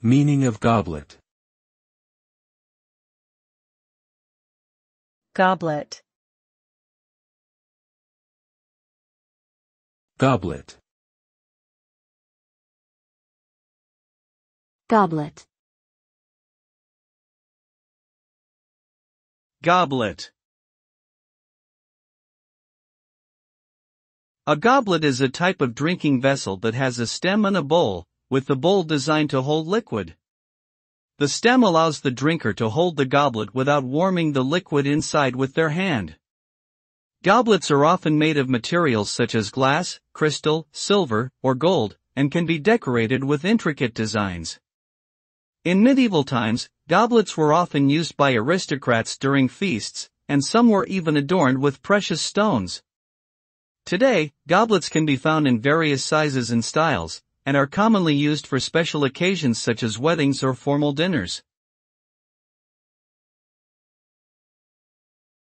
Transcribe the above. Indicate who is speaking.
Speaker 1: Meaning of goblet.
Speaker 2: Goblet.
Speaker 1: Goblet.
Speaker 3: Goblet.
Speaker 4: Goblet. A goblet is a type of drinking vessel that has a stem and a bowl, with the bowl designed to hold liquid. The stem allows the drinker to hold the goblet without warming the liquid inside with their hand. Goblets are often made of materials such as glass, crystal, silver, or gold, and can be decorated with intricate designs. In medieval times, goblets were often used by aristocrats during feasts, and some were even adorned with precious stones. Today, goblets can be found in various sizes and styles, and are commonly used for special occasions such as weddings or formal dinners.